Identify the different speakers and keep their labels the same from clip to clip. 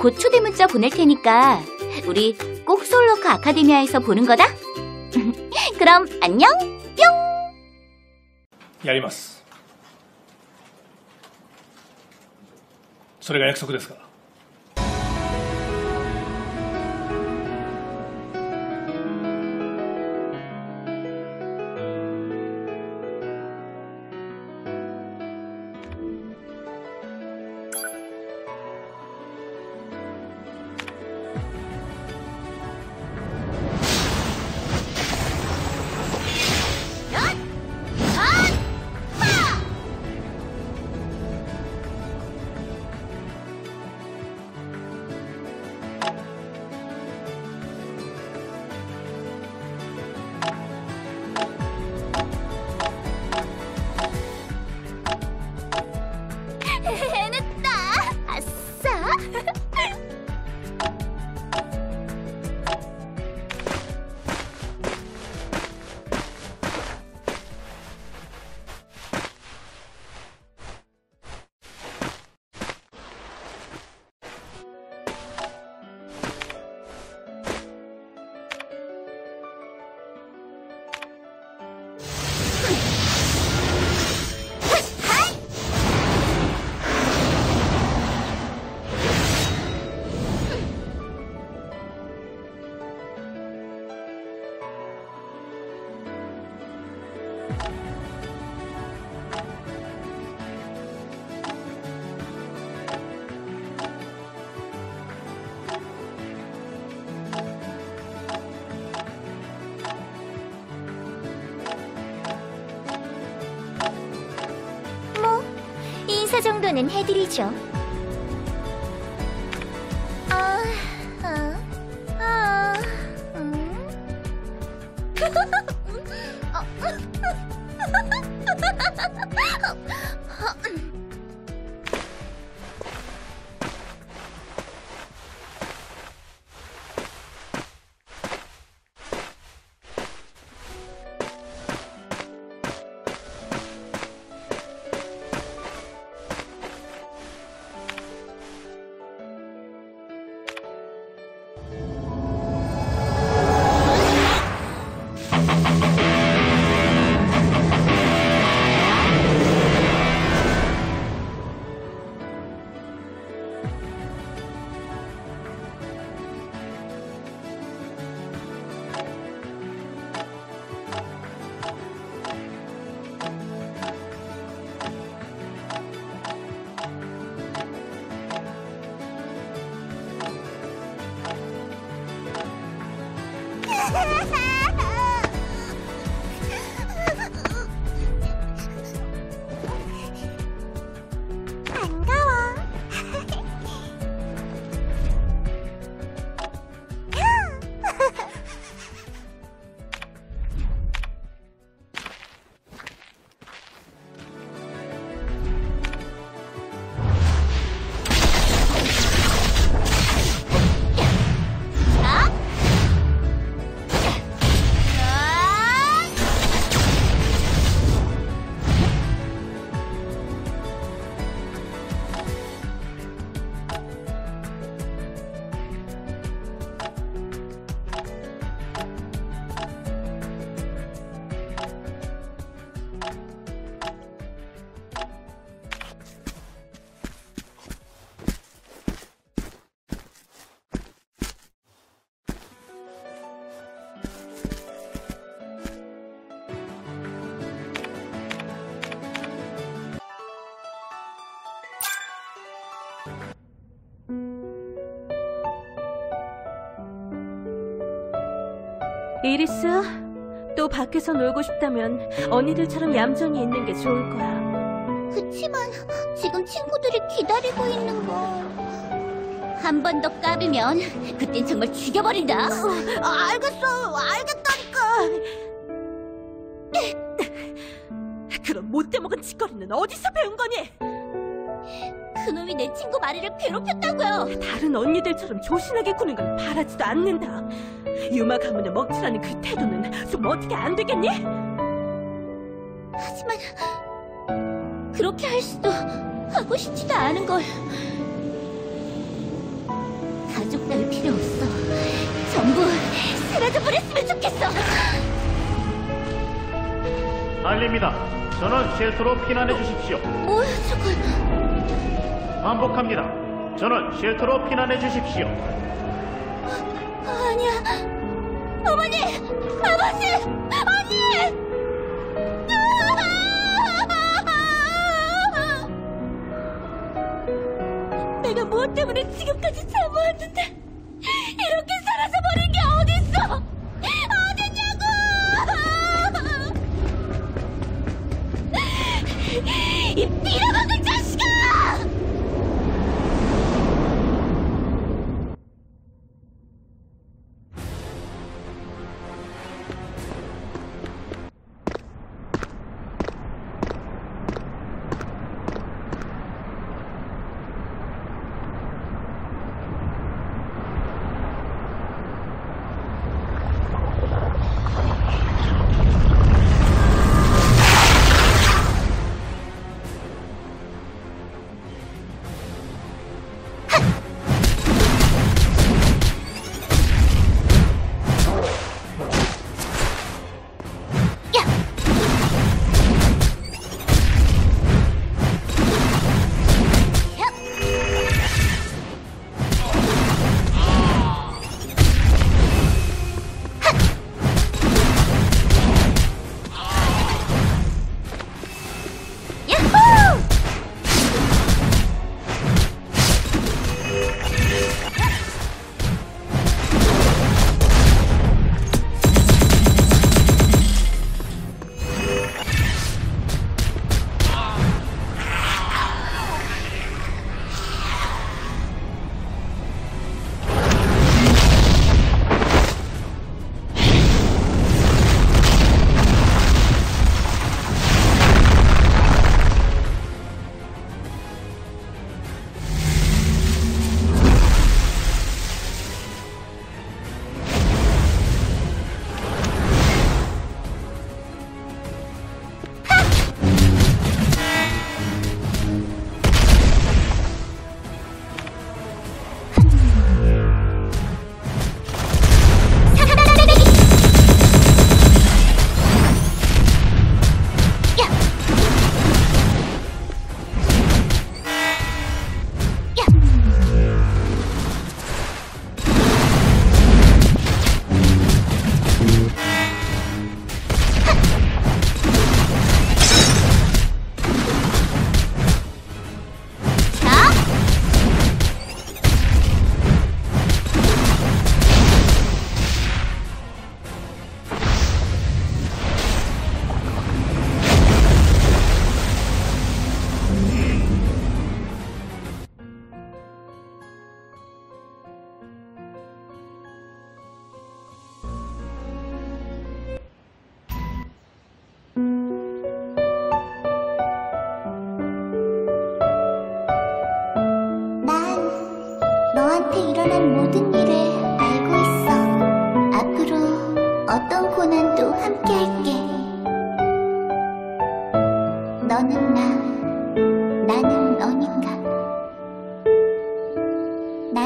Speaker 1: 곧 초대 문자 보낼 테니까 우리 꼭 소울워크 아카데미아에서 보는 거다. 그럼 안녕.
Speaker 2: やりますそれが約束ですか
Speaker 1: 뭐 인사 정도는 해드리죠.
Speaker 3: 이리스, 또 밖에서 놀고 싶다면 언니들처럼 얌전히 있는 게 좋을 거야.
Speaker 1: 그치만 지금 친구들이 기다리고 있는 거. 한번 더 까불면 그땐 정말 죽여버린다.
Speaker 3: 아, 알겠어, 알겠다니까. 그런 못돼 먹은 짓거리는 어디서 배운 거니?
Speaker 1: 내 친구 마리를 괴롭혔다고요.
Speaker 3: 다른 언니들처럼 조신하게 구는 건 바라지도 않는다. 유마 가문을 먹칠하는 그 태도는 좀 어떻게 안 되겠니?
Speaker 1: 하지만 그렇게 할 수도 하고 싶지도 않은 걸. 가족 따위 필요 없어. 전부 사라져 버렸으면 좋겠어.
Speaker 4: 알립니다. 전원 쉘터로 피난해 주십시오.
Speaker 1: 뭐야 저건?
Speaker 4: 반복합니다. 전원 쉘터로 피난해 주십시오.
Speaker 1: 아니야. 어머니, 아버지, 언니. 내가 무엇 때문에 지금까지 참아왔는데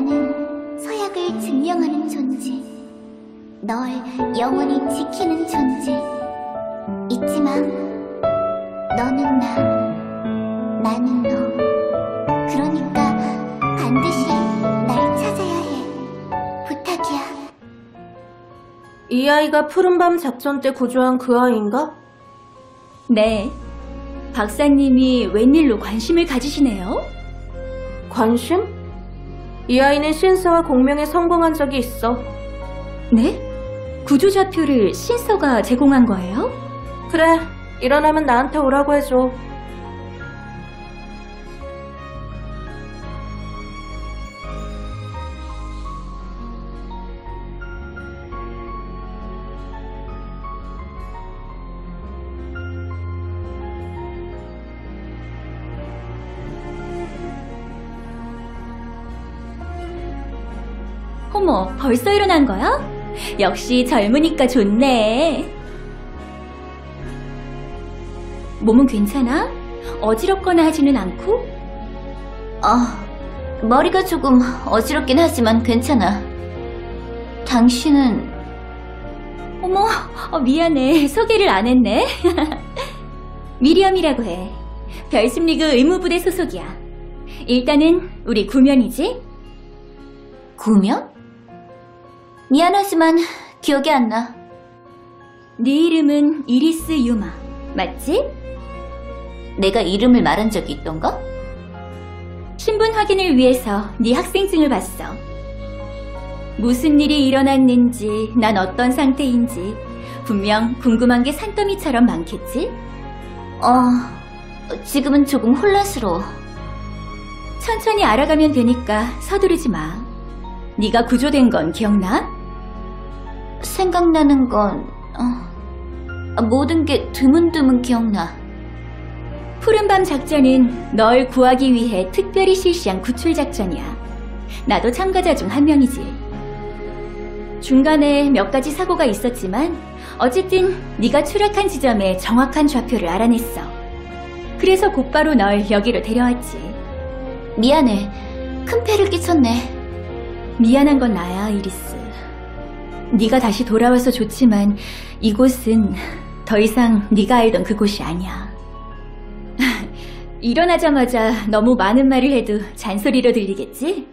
Speaker 5: 나는 서약을 증명하는 존재. 널 영원히 지키는 존재. 잊지 마. 너는 나, 나는 너. 그러니까 반드시 날 찾아야 해. 부탁이야.
Speaker 6: 이 아이가 푸른밤 작전 때 구조한 그 아이인가?
Speaker 1: 네. 박사님이 웬일로 관심을 가지시네요?
Speaker 6: 관심? 이 아이는 신서와 공명에 성공한 적이 있어.
Speaker 1: 네? 구조좌표를 신서가 제공한 거예요?
Speaker 6: 그래, 일어나면 나한테 오라고 해줘.
Speaker 1: 어머, 벌써 일어난 거야? 역시 젊으니까 좋네. 몸은 괜찮아? 어지럽거나 하지는 않고? 어, 머리가 조금 어지럽긴 하지만 괜찮아. 당신은
Speaker 7: 어머, 어, 미안해. 소개를 안 했네. 미리엄이라고 해. 별심리그 의무부대 소속이야. 일단은 우리 구면이지?
Speaker 1: 구면? 미안하지만 기억이 안 나.
Speaker 7: 네 이름은 이리스 유마. 맞지?
Speaker 1: 내가 이름을 말한 적이 있던가?
Speaker 7: 신분 확인을 위해서 네 학생증을 봤어. 무슨 일이 일어났는지, 난 어떤 상태인지 분명 궁금한 게 산더미처럼 많겠지?
Speaker 1: 어, 지금은 조금 혼란스러워.
Speaker 7: 천천히 알아가면 되니까 서두르지 마. 네가 구조된 건 기억나?
Speaker 1: 생각나는 건, 어, 모든 게 드문드문 기억나.
Speaker 7: 푸른밤 작전은 널 구하기 위해 특별히 실시한 구출 작전이야. 나도 참가자 중 한 명이지. 중간에 몇 가지 사고가 있었지만 어쨌든 네가 추락한 지점의 정확한 좌표를 알아냈어. 그래서 곧바로 널 여기로 데려왔지.
Speaker 1: 미안해. 큰 패를 끼쳤네.
Speaker 7: 미안한 건 나야, 이리스. 네가 다시 돌아와서 좋지만 이곳은 더 이상 네가 알던 그곳이 아니야. 일어나자마자 너무 많은 말을 해도 잔소리로 들리겠지?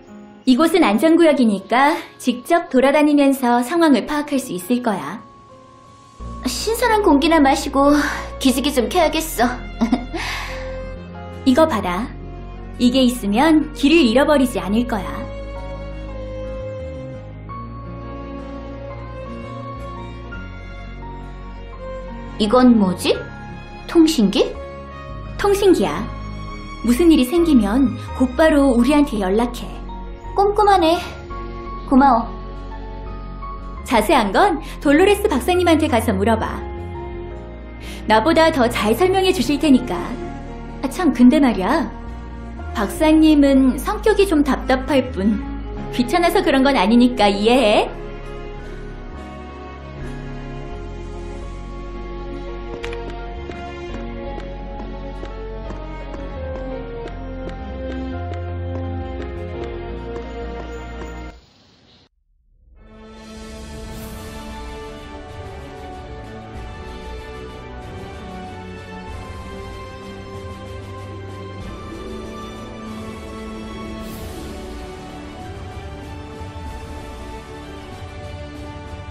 Speaker 7: 이곳은 안전구역이니까 직접 돌아다니면서 상황을 파악할 수 있을 거야.
Speaker 1: 신선한 공기나 마시고 기지개 좀 켜야겠어.
Speaker 7: 이거 받아. 이게 있으면 길을 잃어버리지 않을 거야.
Speaker 1: 이건 뭐지? 통신기?
Speaker 7: 통신기야. 무슨 일이 생기면 곧바로 우리한테 연락해.
Speaker 1: 꼼꼼하네. 고마워.
Speaker 7: 자세한 건 돌로레스 박사님한테 가서 물어봐. 나보다 더 잘 설명해 주실 테니까. 아, 참, 근데 말이야. 박사님은 성격이 좀 답답할 뿐. 귀찮아서 그런 건 아니니까 이해해.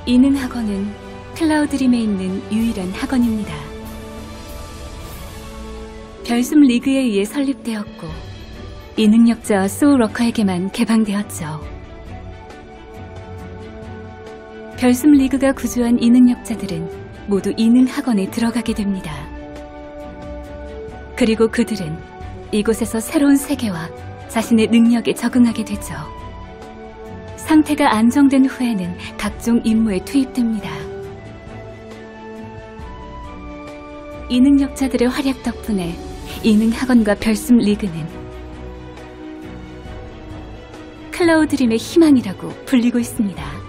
Speaker 8: 이능 학원은 클라우드림에 있는 유일한 학원입니다. 별숨 리그에 의해 설립되었고 이 능력자와 소울워커에게만 개방되었죠. 별숨 리그가 구조한 이 능력자들은 모두 이능 학원에 들어가게 됩니다. 그리고 그들은 이곳에서 새로운 세계와 자신의 능력에 적응하게 되죠. 상태가 안정된 후에는 각종 임무에 투입됩니다. 이 능력자들의 활약 덕분에 이능 학원과 별숨 리그는 클라우드림의 희망이라고 불리고 있습니다.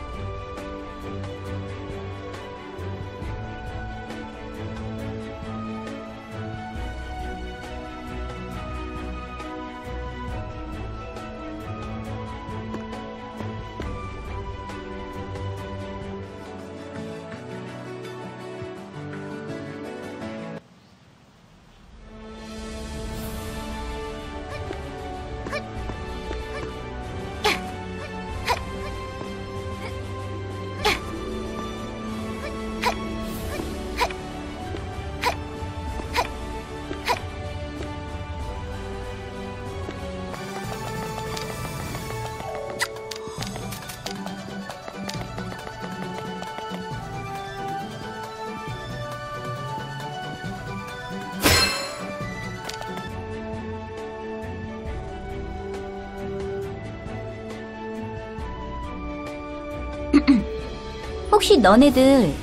Speaker 1: 혹시 너네들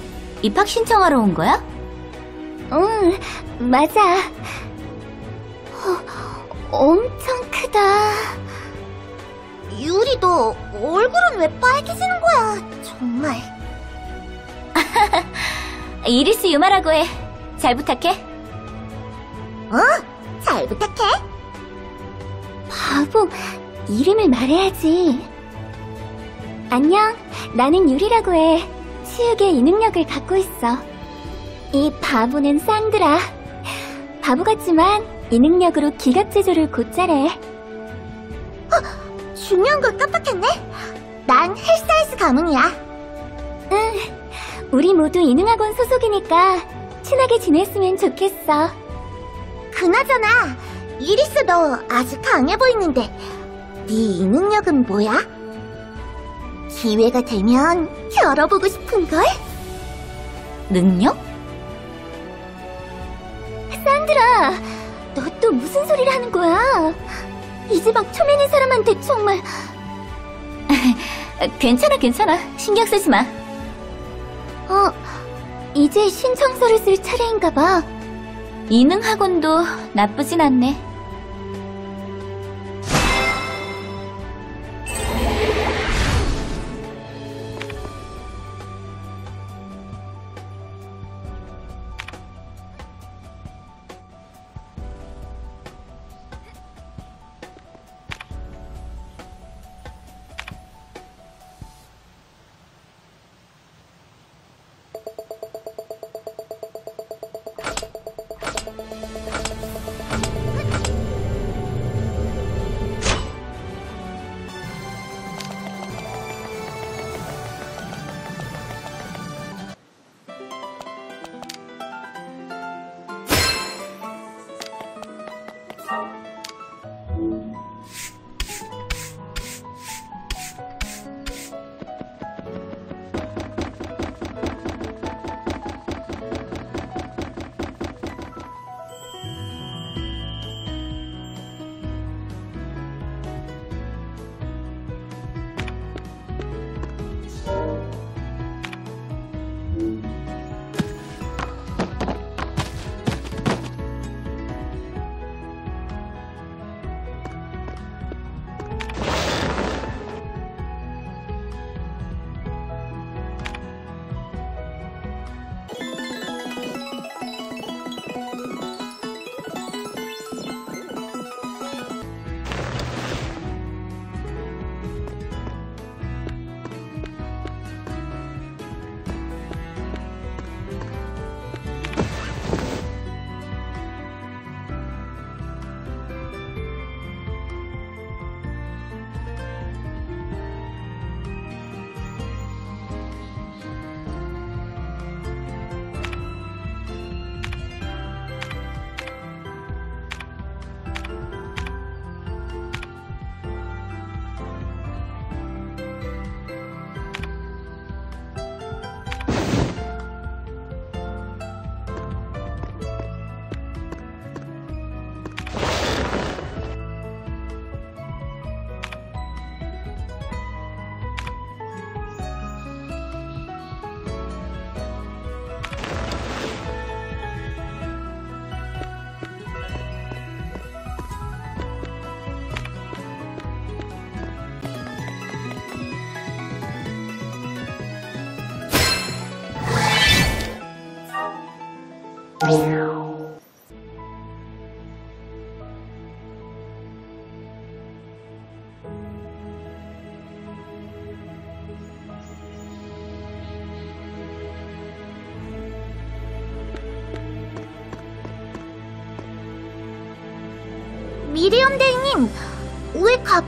Speaker 1: 입학 신청하러 온 거야? 응, 맞아. 엄청 크다. 유리, 너 얼굴은 왜 빨개지는 거야? 정말. 이리스 유마라고 해. 잘 부탁해. 어? 잘 부탁해. 바보,
Speaker 9: 이름을 말해야지. 안녕, 나는 유리라고 해. 치유의 이능력을 갖고 있어. 이 바보는 산드라. 바보 같지만 이능력으로 기갑 제조를 곧잘해. 어, 중요한 걸 깜빡했네. 난 헬사이즈 가문이야. 응, 우리 모두 이능학원 소속이니까 친하게 지냈으면 좋겠어. 그나저나 이리스 너 아직 강해 보이는데 네 이 능력은 뭐야? 기회가 되면 열어보고 싶은걸?
Speaker 1: 능력?
Speaker 9: 산드라, 너 또 무슨 소리를 하는 거야? 이제 막 초면인 사람한테 정말
Speaker 1: 괜찮아, 괜찮아. 신경 쓰지 마.
Speaker 9: 어, 이제 신청서를 쓸 차례인가 봐.
Speaker 1: 이능 학원도 나쁘진 않네.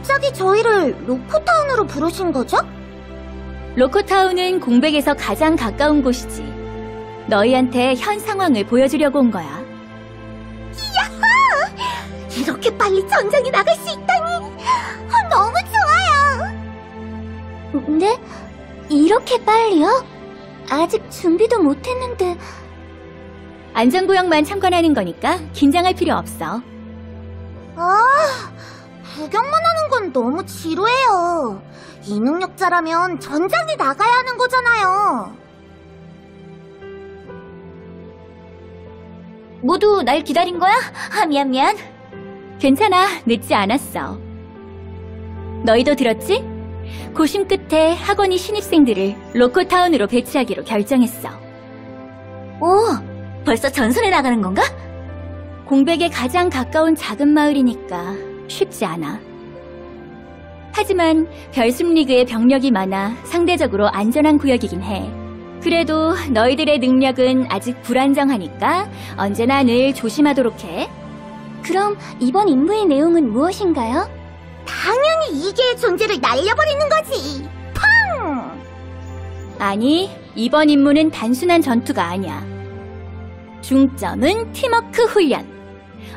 Speaker 9: 갑자기 저희를 로코타운으로 부르신 거죠?
Speaker 7: 로코타운은 공백에서 가장 가까운 곳이지. 너희한테 현 상황을 보여주려고 온 거야.
Speaker 9: 이렇게 빨리 전장에 나갈 수 있다니 어, 너무 좋아요. 네? 이렇게 빨리요? 아직 준비도 못했는데
Speaker 7: 안전구역만 참관하는 거니까 긴장할 필요 없어.
Speaker 9: 아 구경만 하는 건 너무 지루해요. 이 능력자라면 전장에 나가야 하는 거잖아요.
Speaker 1: 모두 날 기다린 거야? 아, 미안, 미안.
Speaker 7: 괜찮아, 늦지 않았어. 너희도 들었지? 고심 끝에 학원이 신입생들을 로코타운으로 배치하기로 결정했어.
Speaker 1: 오, 벌써 전선에 나가는 건가?
Speaker 7: 공백에 가장 가까운 작은 마을이니까 쉽지 않아. 하지만 별숨리그의 병력이 많아 상대적으로 안전한 구역이긴 해. 그래도 너희들의 능력은 아직 불안정하니까 언제나 늘 조심하도록 해.
Speaker 9: 그럼 이번 임무의 내용은 무엇인가요? 당연히 이계의 존재를 날려버리는 거지. 팡!
Speaker 7: 아니, 이번 임무는 단순한 전투가 아니야. 중점은 팀워크 훈련.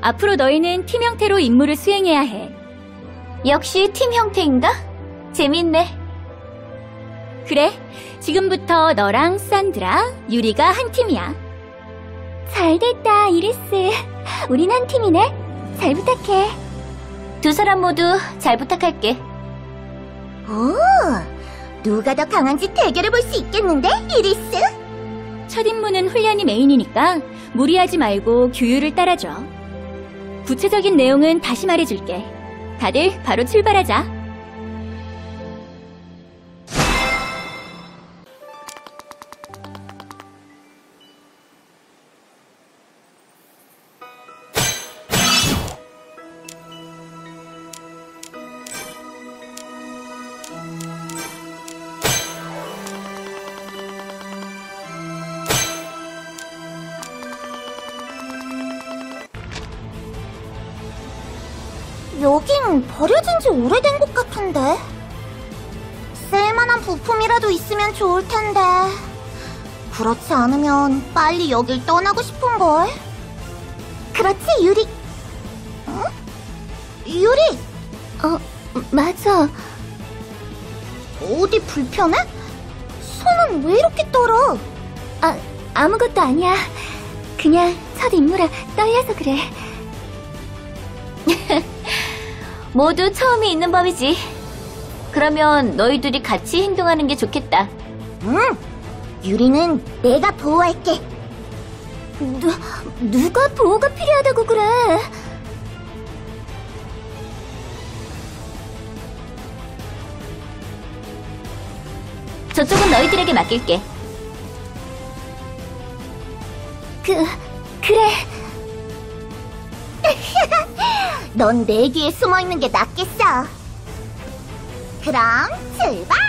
Speaker 7: 앞으로 너희는 팀 형태로 임무를 수행해야 해.
Speaker 1: 역시 팀 형태인가? 재밌네.
Speaker 7: 그래, 지금부터 너랑 산드라, 유리가 한 팀이야.
Speaker 9: 잘됐다, 이리스. 우린 한 팀이네. 잘 부탁해.
Speaker 1: 두 사람 모두 잘 부탁할게.
Speaker 9: 오, 누가 더 강한지 대결해 볼 수 있겠는데, 이리스?
Speaker 7: 첫 임무는 훈련이 메인이니까 무리하지 말고 규율을 따라줘. 구체적인 내용은 다시 말해줄게. 다들 바로 출발하자.
Speaker 9: 여긴 버려진 지 오래된 곳 같은데. 쓸만한 부품이라도 있으면 좋을 텐데. 그렇지 않으면 빨리 여길 떠나고 싶은걸. 그렇지, 유리. 어? 유리! 어, 맞아. 어디 불편해? 손은 왜 이렇게 떨어? 아, 아무것도 아니야. 그냥 첫 임무라 떨려서 그래.
Speaker 1: 모두 처음이 있는 법이지. 그러면 너희들이 같이 행동하는 게 좋겠다.
Speaker 9: 응. 유리는 내가 보호할게. 누, 누가 보호가 필요하다고 그래?
Speaker 1: 저쪽은 너희들에게 맡길게.
Speaker 9: 그, 넌내 뒤에 숨어 있는 게 낫겠어. 그럼 출발!